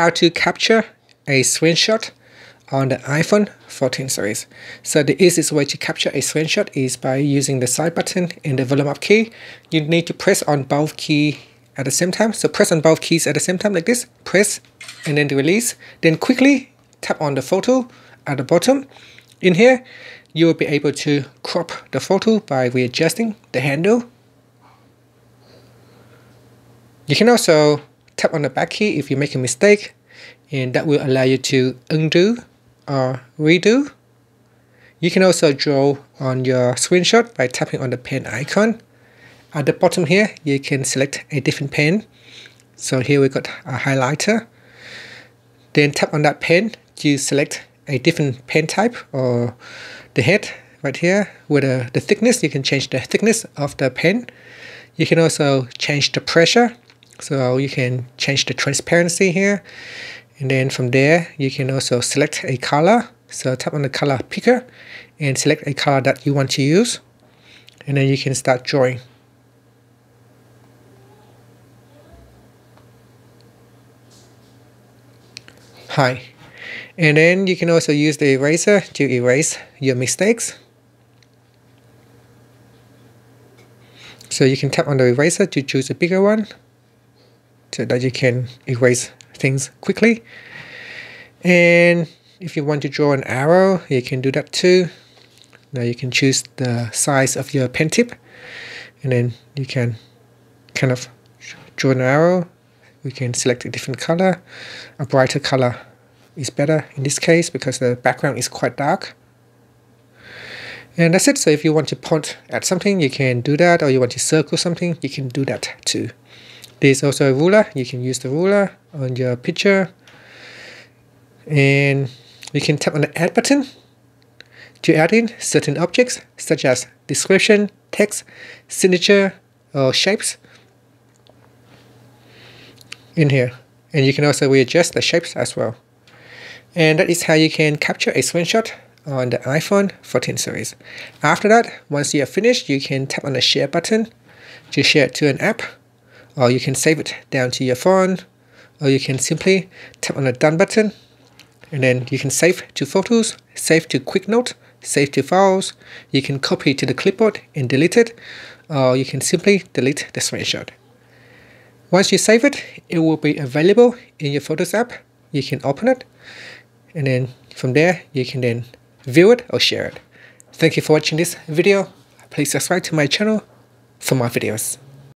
how to capture a screenshot on the iPhone 14 series. So the easiest way to capture a screenshot is by using the side button in the volume up key. You need to press on both key at the same time. So press on both keys at the same time like this. Press and then the release. Then quickly tap on the photo at the bottom. In here, you will be able to crop the photo by readjusting the handle. You can also tap on the back key if you make a mistake and that will allow you to undo or redo. You can also draw on your screenshot by tapping on the pen icon. At the bottom here, you can select a different pen. So here we got a highlighter. Then tap on that pen to select a different pen type or the head right here with uh, the thickness. You can change the thickness of the pen. You can also change the pressure. So you can change the transparency here. And then from there you can also select a color. So tap on the color picker and select a color that you want to use. And then you can start drawing. Hi. And then you can also use the eraser to erase your mistakes. So you can tap on the eraser to choose a bigger one so that you can erase things quickly. And if you want to draw an arrow, you can do that too. Now you can choose the size of your pen tip and then you can kind of draw an arrow. We can select a different color. A brighter color is better in this case because the background is quite dark. And that's it. So if you want to point at something, you can do that, or you want to circle something, you can do that too. There's also a ruler. You can use the ruler on your picture. And you can tap on the add button to add in certain objects such as description, text, signature, or shapes in here. And you can also readjust the shapes as well. And that is how you can capture a screenshot on the iPhone 14 series. After that, once you are finished, you can tap on the share button to share it to an app or you can save it down to your phone or you can simply tap on the done button and then you can save to photos, save to quick note, save to files, you can copy to the clipboard and delete it or you can simply delete the screenshot. Once you save it, it will be available in your Photos app. You can open it and then from there you can then view it or share it. Thank you for watching this video. Please subscribe to my channel for more videos.